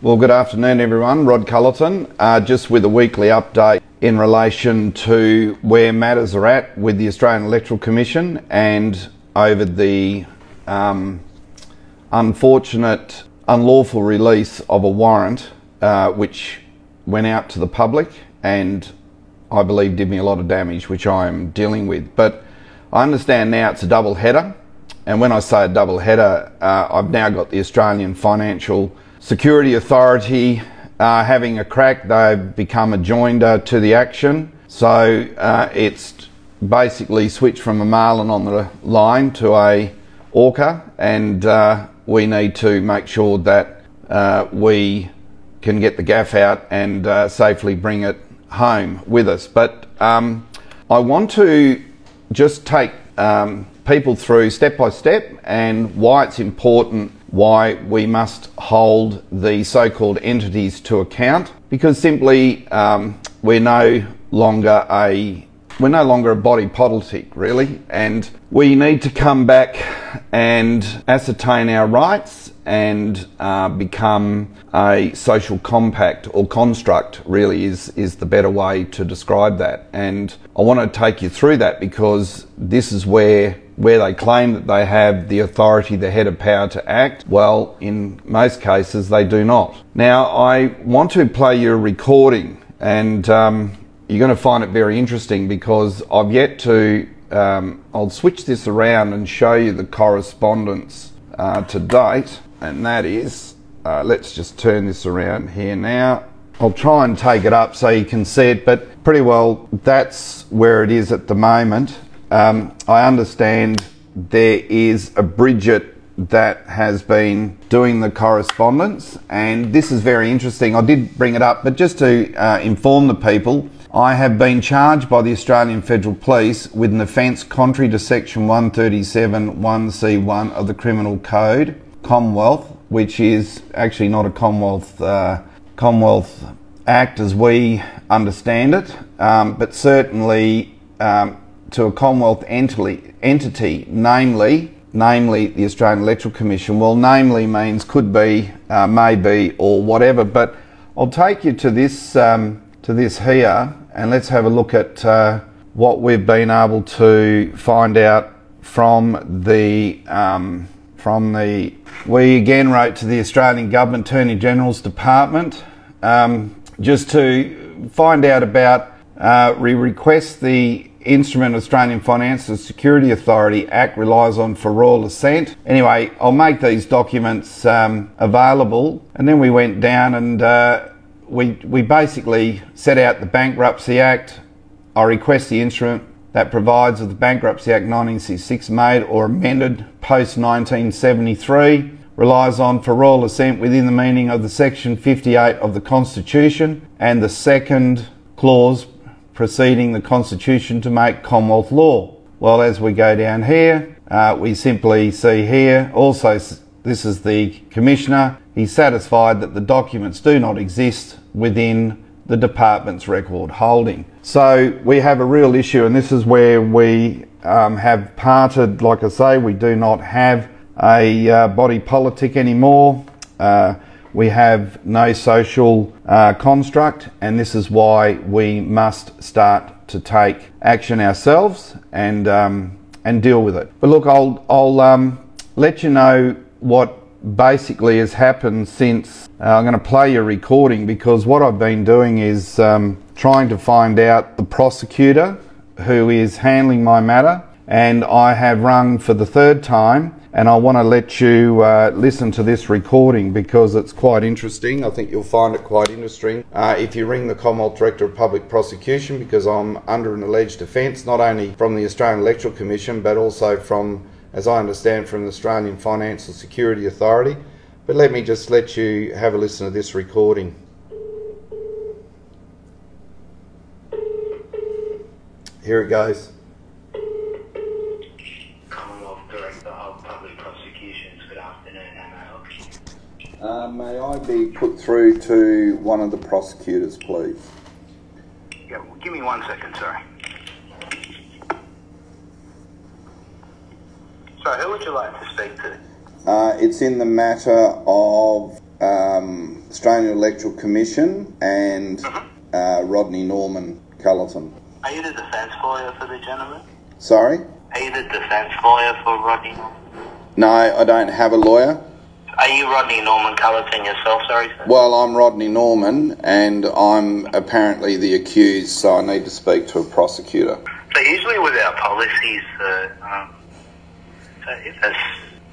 Well, good afternoon, everyone. Rod Culleton, uh, just with a weekly update in relation to where matters are at with the Australian Electoral Commission and over the um, unfortunate, unlawful release of a warrant uh, which went out to the public and I believe did me a lot of damage, which I am dealing with. But I understand now it's a double header, and when I say a double header, uh, I've now got the Australian Financial Security Authority uh, having a crack. They've become a joinder to the action. So uh, it's basically switched from a marlin on the line to a orca, and uh, we need to make sure that uh, we can get the gaff out and uh, safely bring it home with us. But um, I want to just take um, people through step by step and why it's important why we must hold the so-called entities to account because simply um, we're no longer a we're no longer a body politic really and we need to come back and ascertain our rights and uh, become a social compact or construct really is is the better way to describe that and I want to take you through that because this is where where they claim that they have the authority, the head of power to act, well, in most cases they do not. Now, I want to play you a recording, and um, you're going to find it very interesting because I've yet to. Um, I'll switch this around and show you the correspondence uh, to date, and that is. Uh, let's just turn this around here now. I'll try and take it up so you can see it, but pretty well that's where it is at the moment. Um, I understand there is a Bridget that has been doing the correspondence, and this is very interesting. I did bring it up, but just to uh, inform the people, I have been charged by the Australian Federal Police with an offence contrary to Section 137 1C1 of the Criminal Code, Commonwealth, which is actually not a Commonwealth uh, Commonwealth Act as we understand it, um, but certainly. Um, to a Commonwealth entity, entity, namely, namely the Australian Electoral Commission. Well, namely means could be, uh, may be, or whatever. But I'll take you to this um, to this here, and let's have a look at uh, what we've been able to find out from the um, from the. We again wrote to the Australian Government Attorney General's Department um, just to find out about. Uh, we request the instrument Australian Financial Security Authority Act relies on for royal assent. Anyway, I'll make these documents um, available. And then we went down and uh, we, we basically set out the Bankruptcy Act. I request the instrument that provides that the Bankruptcy Act 1966 made or amended post 1973 relies on for royal assent within the meaning of the section 58 of the Constitution and the second clause preceding the Constitution to make Commonwealth law. Well, as we go down here, uh, we simply see here, also this is the Commissioner, he's satisfied that the documents do not exist within the department's record holding. So we have a real issue and this is where we um, have parted, like I say, we do not have a uh, body politic anymore. Uh, we have no social uh, construct, and this is why we must start to take action ourselves and um, and deal with it. But look, I'll I'll um, let you know what basically has happened since uh, I'm going to play your recording because what I've been doing is um, trying to find out the prosecutor who is handling my matter, and I have rung for the third time and I want to let you uh, listen to this recording because it's quite interesting. I think you'll find it quite interesting. Uh, if you ring the Commonwealth Director of Public Prosecution, because I'm under an alleged offence, not only from the Australian Electoral Commission, but also from, as I understand, from the Australian Financial Security Authority. But let me just let you have a listen to this recording. Here it goes. Commonwealth Director of Public Prosecutions, good afternoon, how may uh, may I be put through to one of the prosecutors, please? Yeah, well, give me one second, sorry. Sorry, who would you like to speak to? Uh, it's in the matter of um, Australian Electoral Commission and uh, Rodney Norman Culleton. Are you the defence lawyer for the gentleman? Sorry? Are you the defence lawyer for Rodney Norman? No, I don't have a lawyer. Are you Rodney Norman Culleton yourself, sorry, sir? Well, I'm Rodney Norman and I'm apparently the accused, so I need to speak to a prosecutor. So usually with our policies, uh, um, so, if a,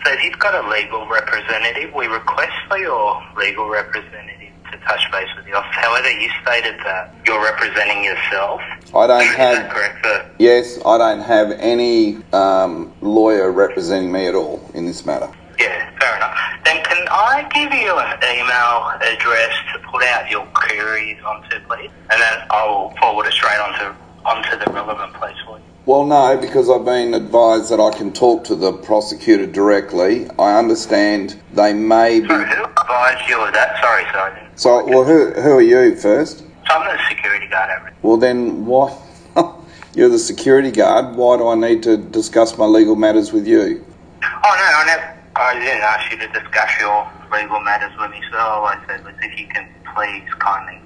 so if you've got a legal representative, we request for your legal representative to touch base with the office. However, you stated that you're representing yourself. I don't have, correct, sir? yes, I don't have any um, lawyer representing me at all in this matter. Yeah, fair enough. Then can I give you an email address to put out your queries onto, please? And then I'll forward it straight onto onto the relevant place for you. Well, no, because I've been advised that I can talk to the prosecutor directly. I understand they may be. Sorry, who advised you of that? Sorry, sir. So, well, who, who are you first? So I'm the security guard Well, then, what? You're the security guard. Why do I need to discuss my legal matters with you? Oh, no, I never. I didn't ask you to discuss your legal matters with me, so all I said was if you can please kindly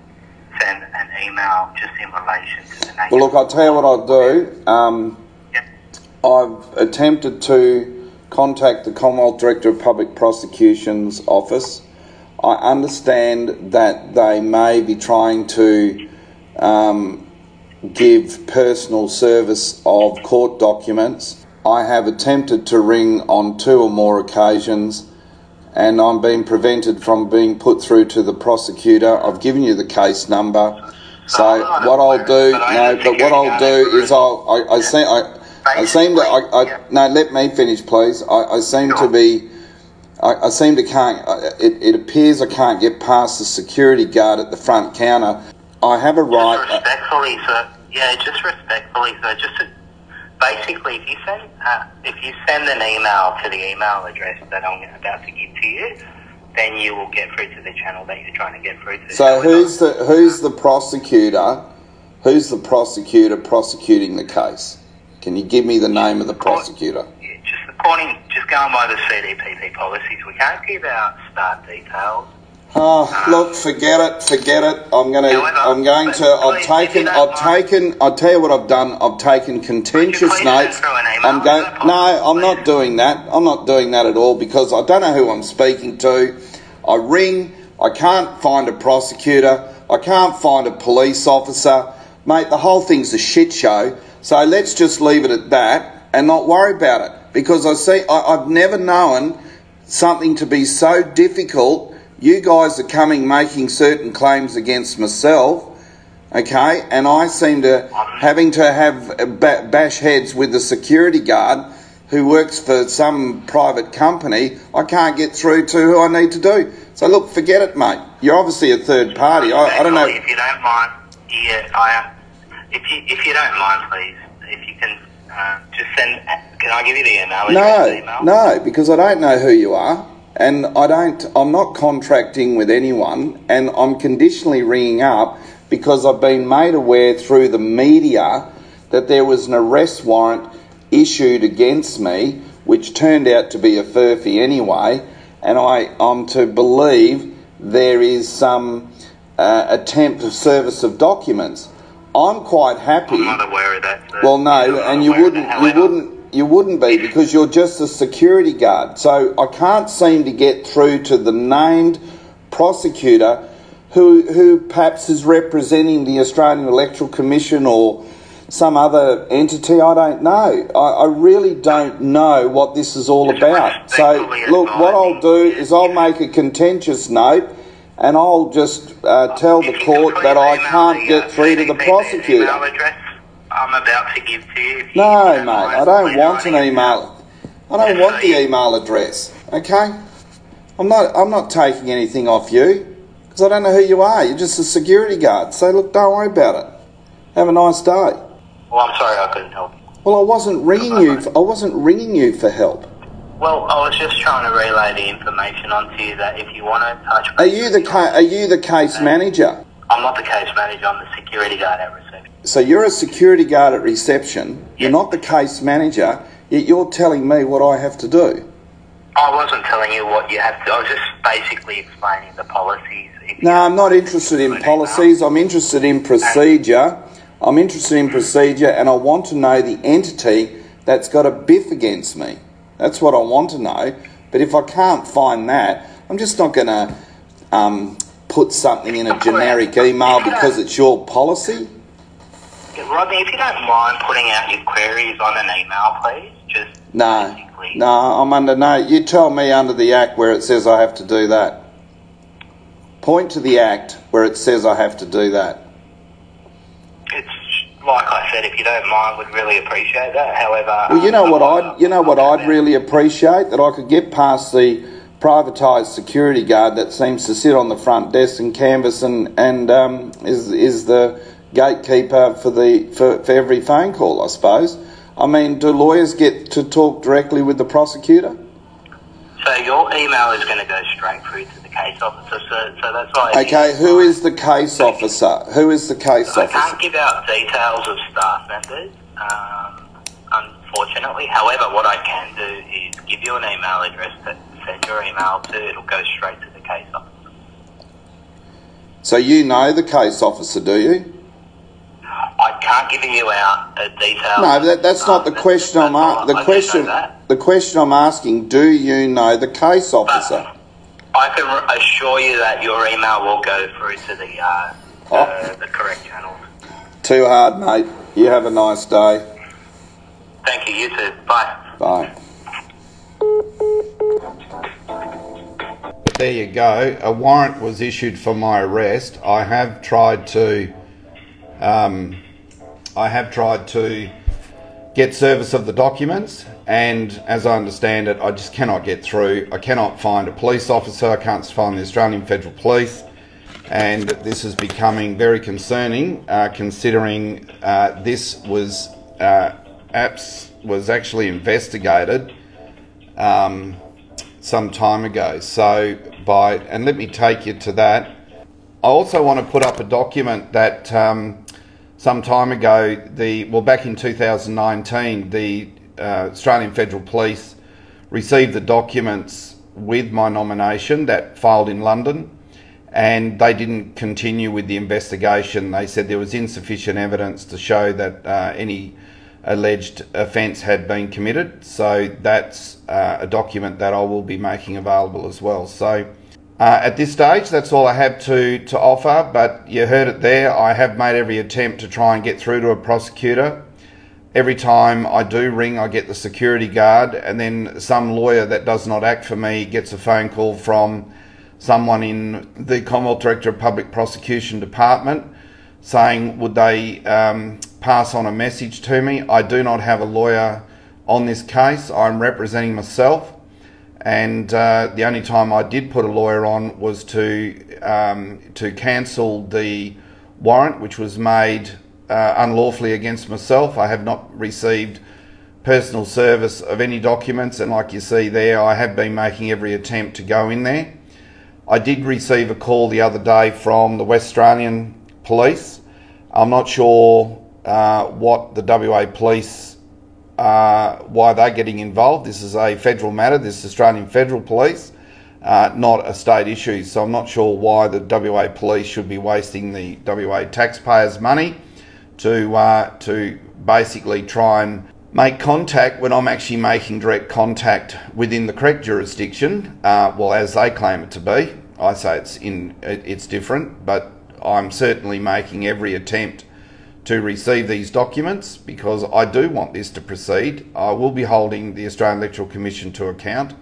send an email just in relation to the nature. Well, look, I'll tell you what I'll do. Um, Yeah. I've attempted to contact the Commonwealth Director of Public Prosecution's office. I understand that they may be trying to um, give personal service of court documents. I have attempted to ring on two or more occasions and I'm being prevented from being put through to the prosecutor. I've given you the case number. So what I'll do, but no, but what I'll do is I'll, I, I seem, I, I seem to, I, I, no, let me finish, please. I, I seem to be, I, I seem to can't, it, it appears I can't get past the security guard at the front counter. I have a Just right, uh, respectfully, sir. Yeah, just respectfully, sir. Just to, basically, if you send uh, if you send an email to the email address that I'm about to give to you, then you will get through to the channel that you're trying to get through to. so who's the, who's the prosecutor, who's the prosecutor prosecuting the case? Can you give me the name of the prosecutor? Yeah, just according, just going by the CDPP policies, we can't give out start details. Oh, look, forget it, forget it. I'm gonna, I'm going to. I've taken, I've taken. I'll tell you what I've done. I've taken contentious notes. send through an email? I'm going. No, I'm not doing that. I'm not doing that at all because I don't know who I'm speaking to. I ring. I can't find a prosecutor. I can't find a police officer. Mate, the whole thing's a shit show. So let's just leave it at that and not worry about it because I see. I, I've never known something to be so difficult. You guys are coming making certain claims against myself, okay, and I seem to having to have bash heads with the security guard who works for some private company. I can't get through to who I need to do. So look, forget it, mate. You're obviously a third party. I, I don't know. If you don't mind, yeah, I, if you if you don't mind, please, if you can uh, just send. Can I give you the email? No, email? no, because I don't know who you are, and I don't. I'm not contracting with anyone, and I'm conditionally ringing up because I've been made aware through the media that there was an arrest warrant issued against me, which turned out to be a furphy anyway, and I, I'm to believe there is some uh, attempt of service of documents. I'm quite happy. I'm not aware of that. Sir. Well, no, and you wouldn't, you wouldn't, you wouldn't be because you're just a security guard. So I can't seem to get through to the named prosecutor, who who perhaps is representing the Australian Electoral Commission or some other entity. I don't know. I, I really don't know what this is all about. So look, what I'll do is I'll make a contentious note. And I'll just uh, tell the court that I can't get through to the prosecutor. I'm about to give to you. If you No, mate, I don't want an email. I don't want the email address. Okay? I'm not. I'm not taking anything off you because I don't know who you are. You're just a security guard. So look, don't worry about it. Have a nice day. Well, I'm sorry I couldn't help. you. Well, I wasn't ringing you. For, I wasn't ringing you for help. Well, I was just trying to relay the information onto you that if you want to touch Are you the ca- Are you the case uh, manager? I'm not the case manager, I'm the security guard at reception. So you're a security guard at reception. You're not the case manager. Yet you're telling me what I have to do. I wasn't telling you what you have to, I was just basically explaining the policies. No, I'm not interested in policies. I'm interested in procedure. I'm interested in procedure, and I want to know the entity that's got a biff against me. That's what I want to know. But if I can't find that, I'm just not going to um, put something in a generic email because it's your policy. Rodney, if you don't mind putting out your queries on an email, please. Just No, basically- no, I'm under no. You tell me under the act where it says I have to do that. Point to the act where it says I have to do that. It's like I said, if you don't mind, would really appreciate that. However, Well, you know um, what I'd, you know what I'd really appreciate that I could get past the privatised security guard that seems to sit on the front desk and canvass and and um, is is the gatekeeper for the for, for every phone call. I suppose. I mean, do lawyers get to talk directly with the prosecutor? So your email is going to go straight through to the case officer. So, so that's why. Okay, who is the case officer? Who is the case I officer? I can't give out details of staff members, um, unfortunately. However, what I can do is give you an email address that send your email to. It'll go straight to the case officer. So you know the case officer, do you? I can't give you out a detail. No, that, that's not the question I'm asking. asking. The question, the question I'm asking: Do you know the case officer? I can r- assure you that your email will go through to the uh, Oh. the, the correct channel. Too hard, mate. You have a nice day. Thank you. You too. Bye. Bye. But there you go. A warrant was issued for my arrest. I have tried to, um, I have tried to get service of the documents, and as I understand it, I just cannot get through. I cannot find a police officer. I can't find the Australian Federal Police, and this is becoming very concerning, uh, considering uh, this was uh, apps was actually investigated. Um, some time ago. So by and let me take you to that. I also want to put up a document that um, some time ago, the well back in 2019, the uh, Australian Federal Police received the documents with my nomination that filed in London, and they didn't continue with the investigation. They said there was insufficient evidence to show that uh, any alleged offence had been committed. So that's uh, a document that I will be making available as well. So uh, at this stage, that's all I have to, to offer. But you heard it there. I have made every attempt to try and get through to a prosecutor. Every time I do ring, I get the security guard, and then some lawyer that does not act for me gets a phone call from someone in the Commonwealth Director of Public Prosecution Department saying, would they um, pass on a message to me? I do not have a lawyer on this case. I'm representing myself, and uh, the only time I did put a lawyer on was to um, to cancel the warrant, which was made uh, unlawfully against myself. I have not received personal service of any documents, and like you see there, I have been making every attempt to go in there. I did receive a call the other day from the West Australian Police. I'm not sure uh, what the WA Police, uh, why they're getting involved. This is a federal matter. This is Australian Federal Police, uh, not a state issue. So I'm not sure why the WA Police should be wasting the WA taxpayers' money to uh, to basically try and make contact when I'm actually making direct contact within the correct jurisdiction. Uh, well, as they claim it to be, I say it's in it- it's different, but I'm certainly making every attempt to receive these documents because I do want this to proceed. I will be holding the Australian Electoral Commission to account.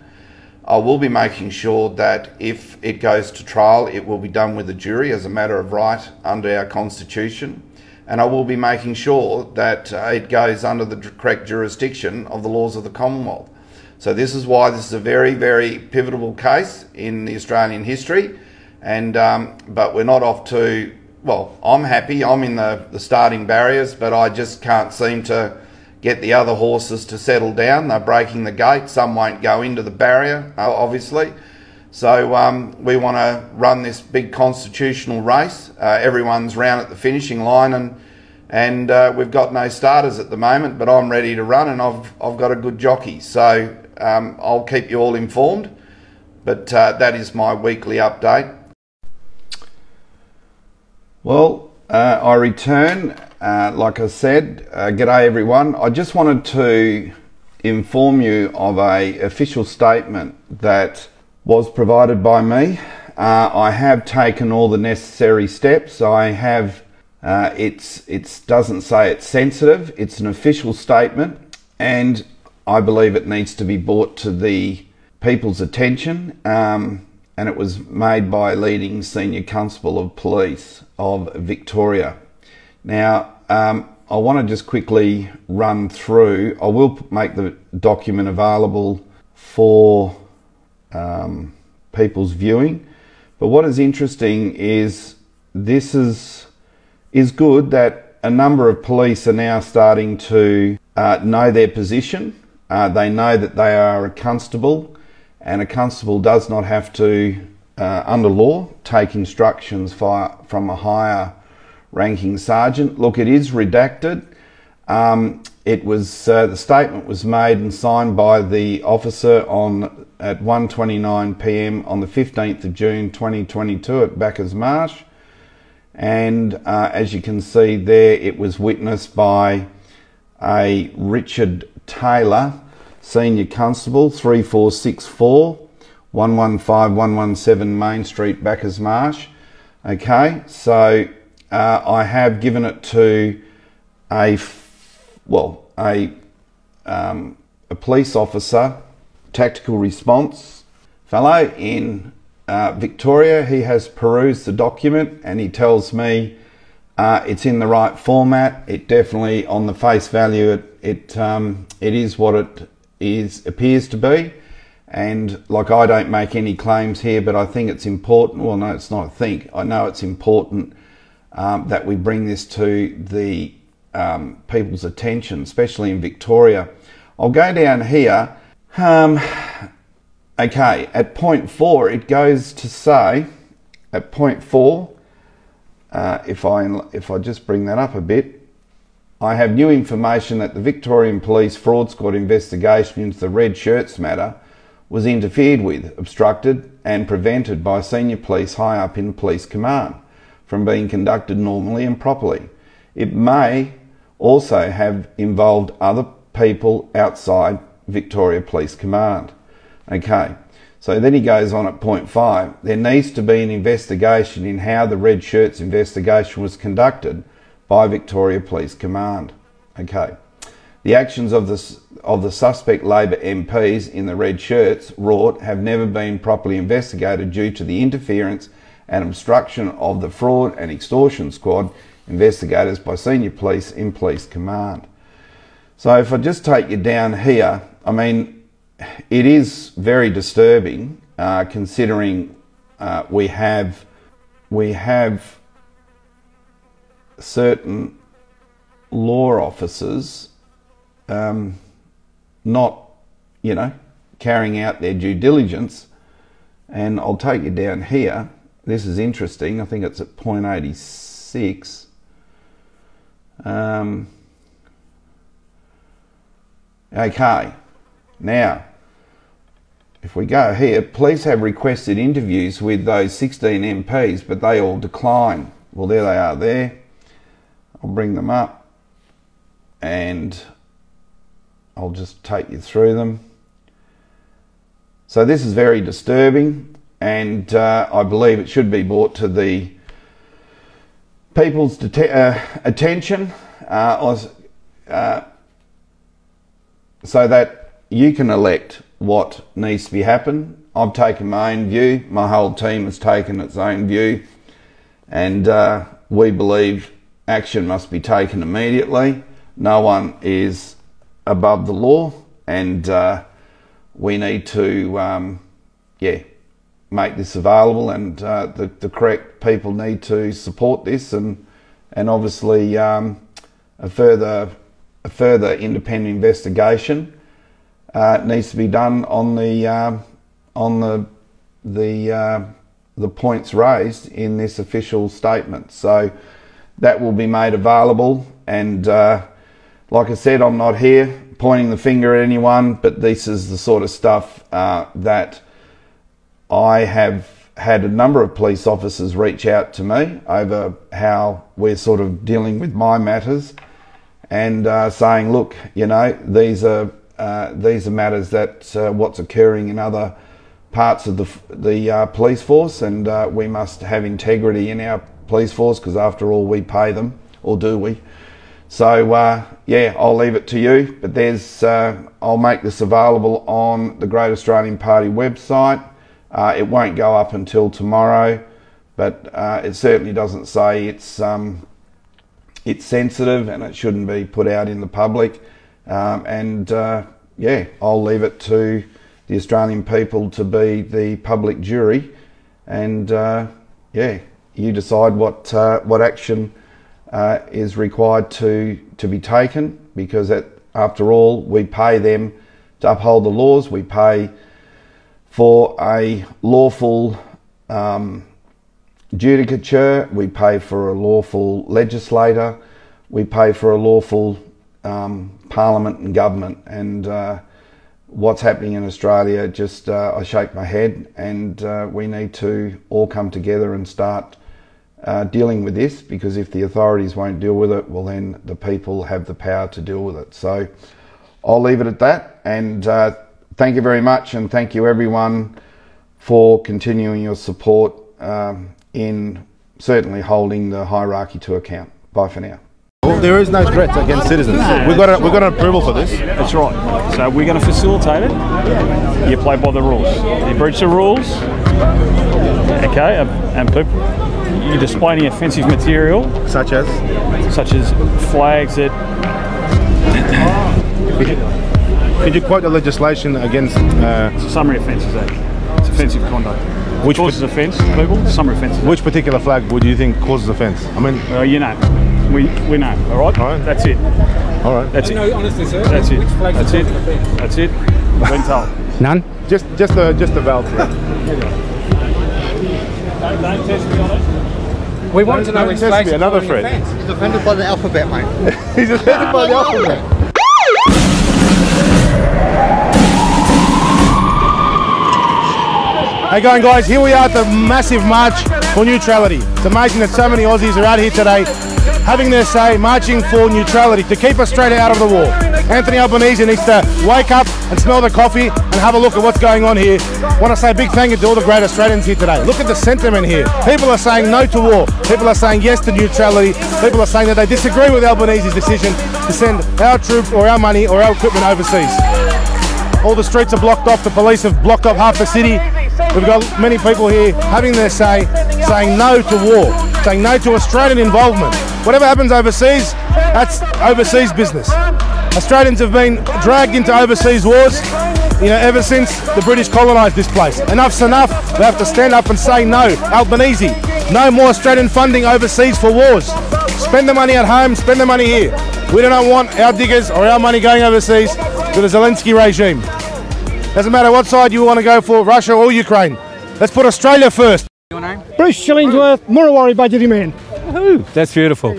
I will be making sure that if it goes to trial, it will be done with a jury as a matter of right under our constitution. And I will be making sure that uh, it goes under the correct jurisdiction of the laws of the Commonwealth. So this is why this is a very, very pivotal case in the Australian history. And um, but we're not off to. Well, I'm happy. I'm in the, the starting barriers, but I just can't seem to get the other horses to settle down. They're breaking the gate. Some won't go into the barrier, obviously. So um, we want to run this big constitutional race. Uh, everyone's round at the finishing line, and and uh, we've got no starters at the moment. But I'm ready to run, and I've I've got a good jockey. So um, I'll keep you all informed. But uh, that is my weekly update. Well, uh, I return. Uh, like I said, uh, g'day everyone. I just wanted to inform you of a official statement that was provided by me. Uh, I have taken all the necessary steps. I have. Uh, it's it doesn't say it's sensitive. It's an official statement, and I believe it needs to be brought to the people's attention. Um, and it was made by a leading senior constable of police of Victoria. Now, um, I want to just quickly run through. I will make the document available for um, people's viewing. But what is interesting is this is is good that a number of police are now starting to uh, know their position. Uh, they know that they are a constable and a constable does not have to, uh, under law, take instructions from a higher ranking sergeant. Look, it is redacted. Um, it was uh, the statement was made and signed by the officer on at 1:29 p.m. on the 15th of June 2022 at Bacchus Marsh, and uh, as you can see there, it was witnessed by a Richard Taylor Senior Constable 3464 115 117 Main Street, Bacchus Marsh. Okay, so uh, I have given it to a well a um, a police officer, tactical response fellow in uh, Victoria. He has perused the document and he tells me uh, it's in the right format. It definitely, on the face value, it it um, it is what it is appears to be. And like I don't make any claims here, but I think it's important. Well, no, it's not. I think I know it's important um, that we bring this to the um, people's attention, especially in Victoria. I'll go down here. Um, okay, at point four, it goes to say, at point four, uh, if I if I just bring that up a bit, I have new information that the Victorian Police Fraud Squad investigation into the red shirts matter was interfered with, obstructed, and prevented by senior police high up in police command from being conducted normally and properly. It may also have involved other people outside Victoria Police Command. Okay, so then he goes on at point five. There needs to be an investigation in how the red shirts investigation was conducted by Victoria Police Command. Okay. The actions of the, of the suspect Labor MPs in the red shirts rort have never been properly investigated due to the interference and obstruction of the fraud and extortion squad investigators by senior police in police command. So if I just take you down here, I mean, it is very disturbing uh, considering uh, we have we have certain law officers um, not, you know, carrying out their due diligence. And I'll take you down here. This is interesting. I think it's at point 86. Um, okay. Now, if we go here, police have requested interviews with those 16 MPs, but they all decline. Well, there they are there. I'll bring them up and I'll just take you through them. So this is very disturbing and uh, I believe it should be brought to the people's uh, attention uh, uh, so that you can elect what needs to be happen. I've taken my own view, my whole team has taken its own view and uh, we believe action must be taken immediately. No one is above the law, and uh, we need to, um, yeah, make this available, and uh, the, the correct people need to support this, and and obviously um, a further a further independent investigation uh, needs to be done on the um, on the the uh, the points raised in this official statement. So that will be made available. And uh, like I said, I'm not here pointing the finger at anyone, but this is the sort of stuff uh, that I have had a number of police officers reach out to me over how we're sort of dealing with my matters and uh, saying, look, you know, these are uh, these are matters that uh, what's occurring in other parts of the the uh, police force, and uh, we must have integrity in our police force because after all, we pay them, or do we? So uh, yeah, I'll leave it to you. But there's I'll make this available on the Great Australian Party website. Uh, it won't go up until tomorrow, but uh, it certainly doesn't say it's um, it's sensitive and it shouldn't be put out in the public. Um, and uh, yeah, I'll leave it to the Australian people to be the public jury, and uh, yeah, you decide what uh, what action uh, is required to to be taken because at, after all, we pay them to uphold the laws. We pay for a lawful um, judicature, we pay for a lawful legislator, we pay for a lawful um, parliament and government. And uh, what's happening in Australia, just uh, I shake my head, and uh, we need to all come together and start uh, dealing with this because if the authorities won't deal with it, well, then the people have the power to deal with it. So I'll leave it at that. And uh, thank you very much, and thank you everyone for continuing your support um, in certainly holding the hierarchy to account. Bye for now. Well, there is no threats against citizens. We've got a, we've got an approval for this. That's right. So we're going to facilitate it. You play by the rules. You breach the rules, okay, and people you're displaying offensive material, Such as? such as flags that Could you quote the legislation against? Uh, it's a summary offences act. It's offensive conduct. Which causes offence, people? Summary offences. which particular flag would you think causes offence? I mean, Uh, you know, we we know. All right. All right. That's it. all right. That's it. No, honestly, sir. That's it. Which flag That's it. causing offence? That's it. I've been told. None. Just just the just the valve. Don't, don't test me on it. We want to know don't which test flags me, are another friend. threat. He's offended by the alphabet, mate. He's offended by the alphabet. Hey going guys, here we are at the massive march for neutrality. It's amazing that so many Aussies are out here today having their say, marching for neutrality to keep Australia out of the war. Anthony Albanese needs to wake up and smell the coffee and have a look at what's going on here. want to say a big thank you to all the great Australians here today. Look at the sentiment here. People are saying no to war. People are saying yes to neutrality. People are saying that they disagree with Albanese's decision to send our troops or our money or our equipment overseas. All the streets are blocked off. The police have blocked off half the city. We've got many people here having their say, saying no to war, saying no to Australian involvement. Whatever happens overseas, that's overseas business. Australians have been dragged into overseas wars, you know, ever since the British colonised this place. Enough's enough. We have to stand up and say no. Albanese, no more Australian funding overseas for wars. Spend the money at home, spend the money here. We do not want our diggers or our money going overseas to the Zelensky regime. Doesn't matter what side you want to go for, Russia or Ukraine. Let's put Australia first. Your name? Bruce Shillingsworth, Murrawari Budjiti man. That's beautiful.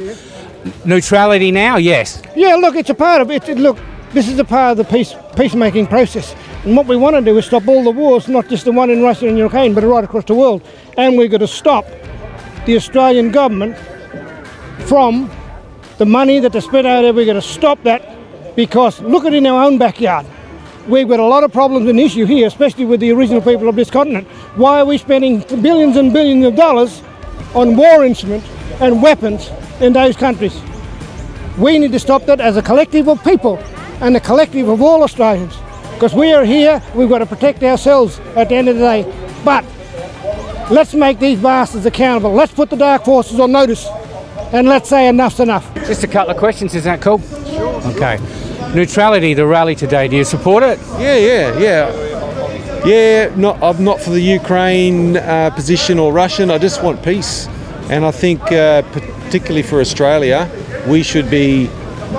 Neutrality now, yes. Yeah, look, it's a part of it. Look, this is a part of the peace peacemaking process. And what we want to do is stop all the wars, not just the one in Russia and Ukraine, but right across the world. And we've got to stop the Australian government from the money that they spent out there. We've got to stop that because look at it in our own backyard. We've got a lot of problems and issue here, especially with the original people of this continent. Why are we spending billions and billions of dollars on war instruments and weapons in those countries? We need to stop that as a collective of people and a collective of all Australians. Because we are here, we've got to protect ourselves at the end of the day. But let's make these bastards accountable. Let's put the dark forces on notice. And let's say enough's enough. Just a couple of questions, is that cool? Sure. Okay. Neutrality, the rally today, do you support it? Yeah, yeah, yeah. Yeah, not, I'm not for the Ukraine uh, position or Russian. I just want peace. And I think, uh, particularly for Australia, we should be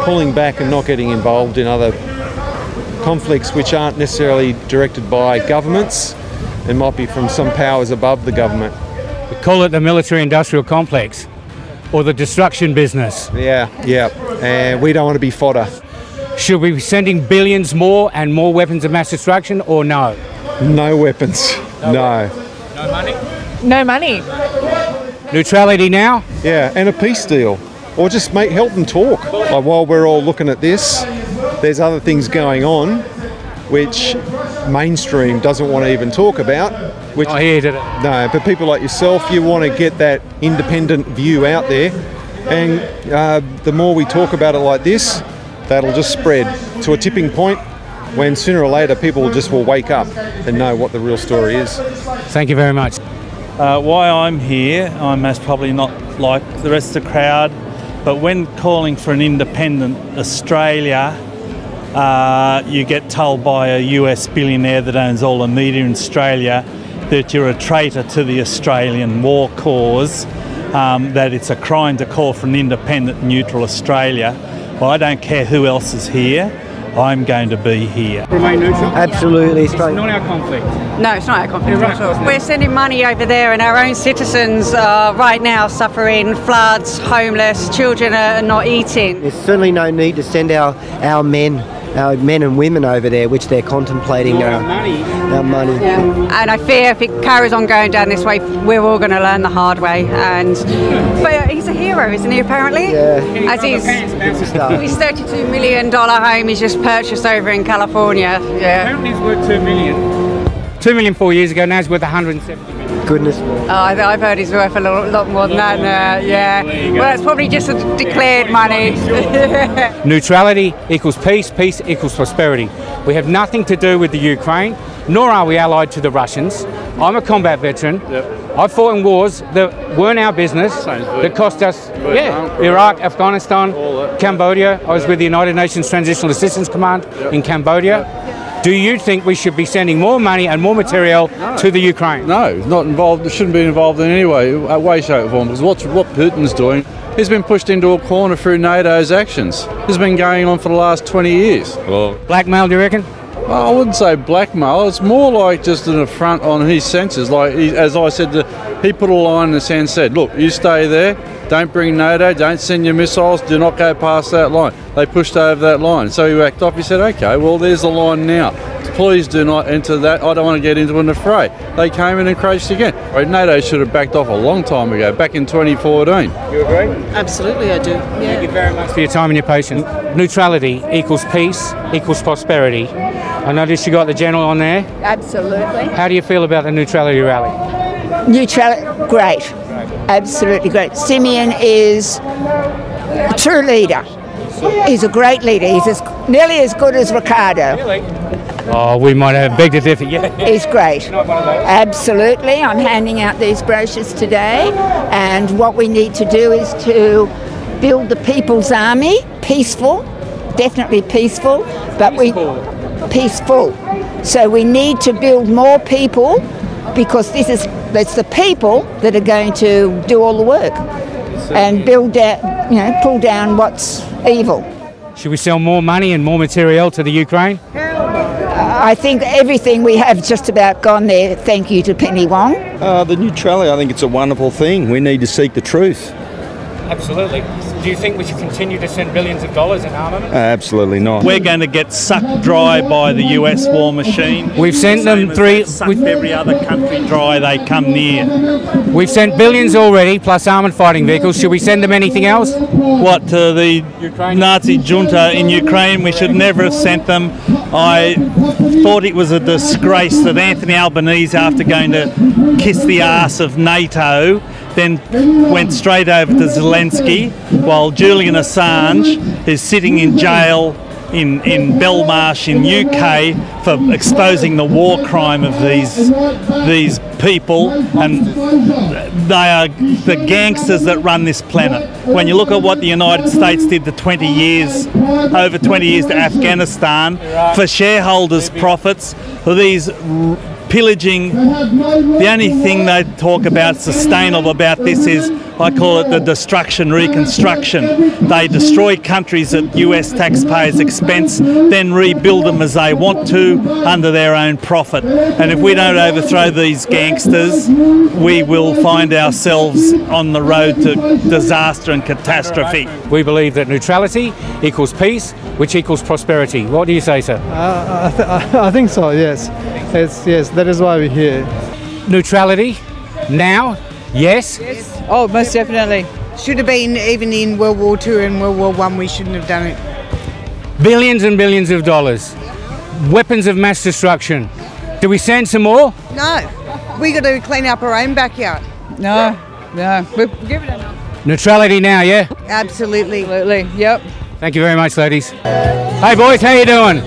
pulling back and not getting involved in other conflicts which aren't necessarily directed by governments and might be from some powers above the government. We call it the military industrial complex or the destruction business. Yeah, yeah. And we don't want to be fodder. Should we be sending billions more and more weapons of mass destruction or no? No weapons. No. No money? no money. Neutrality now? Yeah, and a peace deal. Or just make help them talk. Like while we're all looking at this, there's other things going on which mainstream doesn't want to even talk about. Which I hear it. No, but people like yourself, you want to get that independent view out there, and uh, the more we talk about it like this, that'll just spread to a tipping point when sooner or later people just will wake up and know what the real story is. Thank you very much. Uh, why I'm here, I'm most probably not like the rest of the crowd, but when calling for an independent Australia, uh, you get told by a US billionaire that owns all the media in Australia that you're a traitor to the Australian war cause, um, that it's a crime to call for an independent, neutral Australia. Well, I don't care who else is here. I'm going to be here. Remain neutral? Absolutely. It's not our conflict. No, it's not our conflict You're at We're sending money over there, and our own citizens are right now suffering floods, homeless, children are not eating. There's certainly no need to send our, our men, our men and women over there, which they're contemplating uh, our money. Our money. And I fear if it carries on going down this way, we're all going to learn the hard way. And but he's a hero, isn't he? Apparently, Yeah. as he's his thirty-two million dollar home he's just purchased over in California. Yeah. Apparently it's worth two million. Two million four years ago, now it's worth 170 million. Goodness. Oh, I- I've heard he's worth a lot, lot more than that. Uh, yeah. Well, it's probably just a declared money. Neutrality equals peace, peace equals prosperity. We have nothing to do with the Ukraine, nor are we allied to the Russians. I'm a combat veteran. I fought in wars that weren't our business, that cost us, yeah, Iraq, Afghanistan, Cambodia. I was with the United Nations Transitional Assistance Command in Cambodia. Do you think we should be sending more money and more material to the Ukraine? No, not involved. Shouldn't be involved in any way, uh, way, shape, or form. Because what's what Putin's doing, he's been pushed into a corner through NATO's actions. This has been going on for the last 20 years. Blackmail, do you reckon? Well, I wouldn't say blackmail. It's more like just an affront on his senses. Like he, as I said, to, he put a line in the sand. Said, "Look, you stay there. Don't bring NATO. Don't send your missiles. Do not go past that line." They pushed over that line. So he backed off. He said, "Okay, well, there's the line now. Please do not enter that. I don't want to get into an affray." They came in and crashed again. Right, NATO should have backed off a long time ago, back in 2014. You agree? Absolutely, I do. Thank you very much for your time and your patience. Neutrality equals peace equals prosperity. I noticed you got the general on there. Absolutely. How do you feel about the neutrality rally? Neutrality, great. Absolutely great. Simeon is a true leader. He's a great leader. He's as, nearly as good as Riccardo. Oh, we might have beg to differ. Yeah. He's great. Absolutely. I'm handing out these brochures today, and what we need to do is to build the People's Army, peaceful, definitely peaceful, but we peaceful. So we need to build more people because this is it's the people that are going to do all the work and build down, you know, pull down what's evil. Should we sell more money and more material to the Ukraine? I think everything we have just about gone there. Thank you to Penny Wong. Uh, the neutrality, I think it's a wonderful thing. We need to seek the truth. Absolutely. Do you think we should continue to send billions of dollars in armament? Uh, absolutely not. We're going to get sucked dry by the US war machine. We've sent Same them as three. they've Sucked every other country dry they come near. We've sent billions already, plus armoured fighting vehicles. Should we send them anything else? What to the Nazi junta in Ukraine? We should never have sent them. I thought it was a disgrace that Anthony Albanese, after going to kiss the ass of NATO, then went straight over to Zelensky, while Julian Assange is sitting in jail in, in Belmarsh in UK for exposing the war crime of these these people and they are the gangsters that run this planet. When you look at what the United States did the 20 years, over 20 years to Afghanistan for shareholders' profits, for these pillaging, the only thing they talk about sustainable about this is I call it the destruction reconstruction. They destroy countries at US taxpayers' expense, then rebuild them as they want to under their own profit. And if we don't overthrow these gangsters, we will find ourselves on the road to disaster and catastrophe. We believe that neutrality equals peace, which equals prosperity. What do you say, sir? Uh, I, th- I think so. Yes, it's, yes. That is why we're here. Neutrality Now, yes. Oh, most definitely. Should have been even in World War Two and World War One. We shouldn't have done it. Billions and billions of dollars. Weapons of mass destruction. Do we send some more? No, we got to clean up our own backyard. No, no, we've given enough. Neutrality now, yeah? Absolutely. Absolutely. Yep. Thank you very much, ladies. Hey boys, how you doing?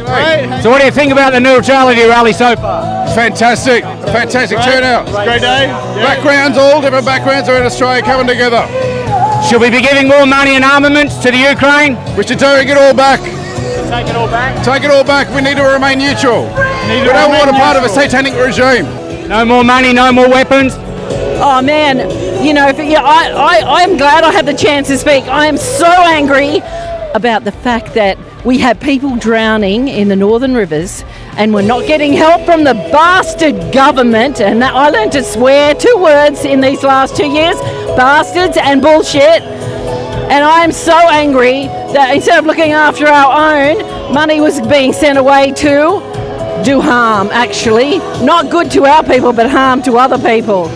So what do you think about the neutrality rally so far? Fantastic, fantastic Great. turnout. It's a great day. Backgrounds, all different backgrounds are in Australia coming together. Should we be giving more money and armaments to the Ukraine? We should take it all back. Take it all back? Take it all back. We need to remain neutral. Need we don't want a remain part of a satanic regime. No more money, no more weapons. Oh man, you know, if, yeah, I, I, I'm glad I had the chance to speak. I am so angry about the fact that we have people drowning in the northern rivers and we're not getting help from the bastard government. And that, I learned to swear two words in these last two years bastards and bullshit. And I am so angry that instead of looking after our own, money was being sent away to do harm, actually. Not good to our people, but harm to other people.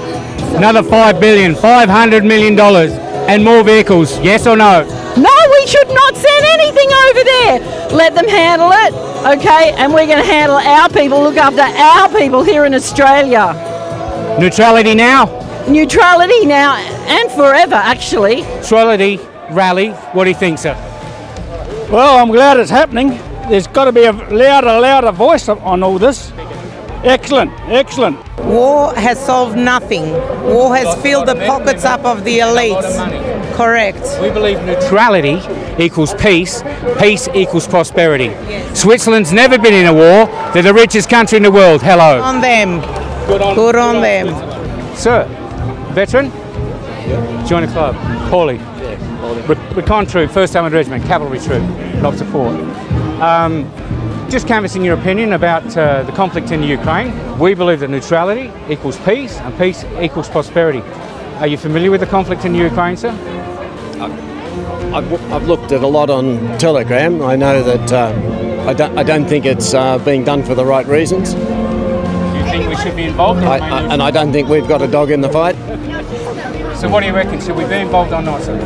Another five billion, five hundred million dollars, and more vehicles. Yes or no? No, we should not send anything over there. Let them handle it, okay? And we're going to handle our people, look after our people here in Australia. Neutrality now. Neutrality now and forever, actually. Neutrality rally. What do you think, sir? Well, I'm glad it's happening. There's got to be a louder, louder voice on all this. Excellent, excellent. War has solved nothing. War has filled the pockets up of the elites. Correct. We believe neutrality equals peace, peace equals prosperity. Switzerland's never been in a war. They're the richest country in the world. Hello. On them. Good on, Good on them. Sir, veteran? Join a club. Paulie. Re- Recon troop, 1st Armoured Regiment, cavalry troop. Love support. Um, just canvassing your opinion about uh, the conflict in the Ukraine. We believe that neutrality equals peace and peace equals prosperity. Are you familiar with the conflict in Ukraine, sir? I've, I've looked at a lot on Telegram. I know that uh, I, don't, I don't think it's uh, being done for the right reasons. Do you think we should be involved? or I, I, and I don't think we've got a dog in the fight. So what do you reckon? Should we be involved or not, sir?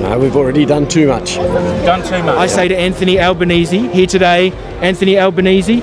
No, we've already done too much. Done too much. I say to Anthony Albanese here today, Anthony Albanese,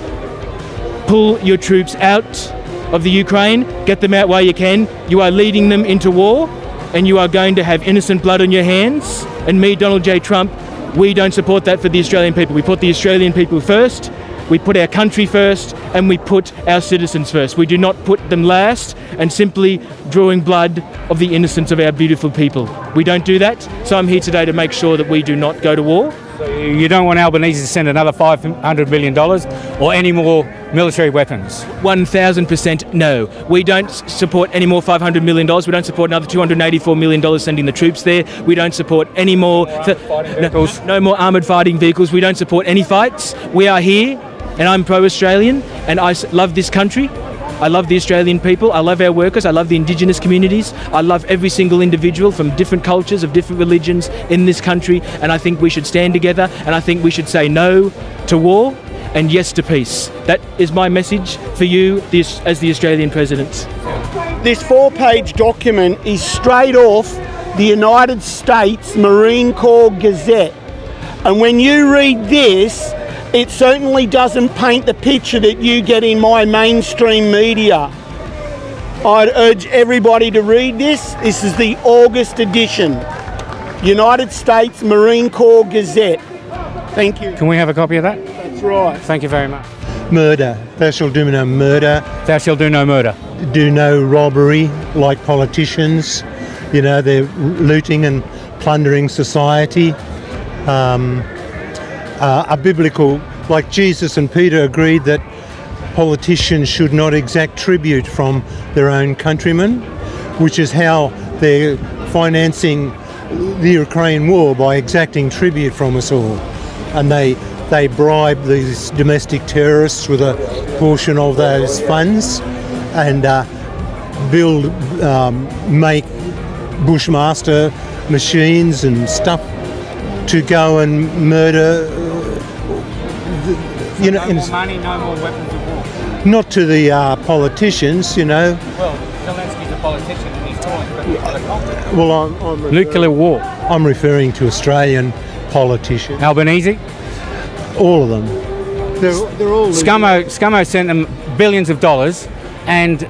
pull your troops out of the Ukraine, get them out while you can. You are leading them into war, and you are going to have innocent blood on your hands. And me, Donald J. Trump, we don't support that for the Australian people. We put the Australian people first. We put our country first and we put our citizens first. We do not put them last and simply drawing blood of the innocence of our beautiful people. We don't do that. So I'm here today to make sure that we do not go to war. So you don't want Albanese to send another $500 million or any more military weapons? 1000% no. We don't support any more $500 million. We don't support another $284 million sending the troops there. We don't support any more. no, no more armoured fighting vehicles. We don't support any fights. We are here, and I'm pro Australian, and I love this country. I love the Australian people. I love our workers. I love the Indigenous communities. I love every single individual from different cultures, of different religions in this country. And I think we should stand together and I think we should say no to war and yes to peace. That is my message for you as the Australian President. This four page document is straight off the United States Marine Corps Gazette. And when you read this, it certainly doesn't paint the picture that you get in my mainstream media. I'd urge everybody to read this. This is the August edition. United States Marine Corps Gazette. Thank you. Can we have a copy of that? That's right. Thank you very much. Murder. Thou shalt do no murder. Thou shalt do no murder. Do no robbery like politicians. You know, they're looting and plundering society. Um, uh, a biblical, like Jesus and Peter agreed that politicians should not exact tribute from their own countrymen, which is how they're financing the Ukraine war by exacting tribute from us all. And they they bribe these domestic terrorists with a portion of those funds and uh, build, um, make Bushmaster machines and stuff to go and murder. The- You know, no more money, no more weapons of war. not to the uh, politicians, you know. Well, Zelensky's a politician. Well, I'm, I'm Nuclear war. I'm referring to Australian politicians. Albanese. All of them. They're, they're all. Scummo, Scummo sent them billions of dollars and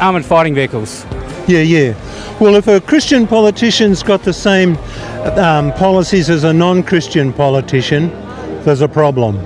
armoured fighting vehicles. Yeah, yeah. Well, if a Christian politician's got the same um, policies as a non-Christian politician, there's a problem.